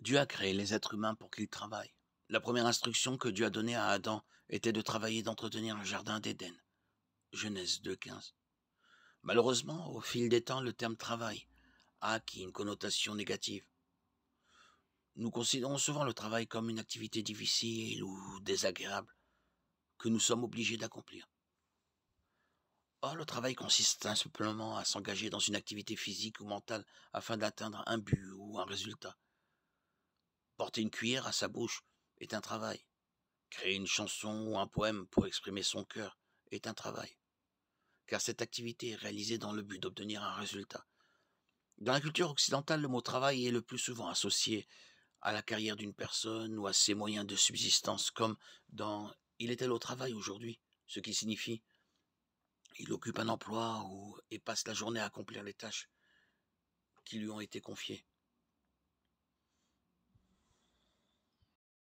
Dieu a créé les êtres humains pour qu'ils travaillent. La première instruction que Dieu a donnée à Adam était de travailler et d'entretenir le jardin d'Éden. Genèse 2.15. Malheureusement, au fil des temps, le terme travail a acquis une connotation négative. Nous considérons souvent le travail comme une activité difficile ou désagréable que nous sommes obligés d'accomplir. Or, le travail consiste simplement à s'engager dans une activité physique ou mentale afin d'atteindre un but ou un résultat. Porter une cuillère à sa bouche est un travail. Créer une chanson ou un poème pour exprimer son cœur est un travail. Car cette activité est réalisée dans le but d'obtenir un résultat. Dans la culture occidentale, le mot travail est le plus souvent associé à la carrière d'une personne ou à ses moyens de subsistance, comme dans Il est-elle au travail aujourd'hui, ce qui signifie il occupe un emploi ou, et passe la journée à accomplir les tâches qui lui ont été confiées.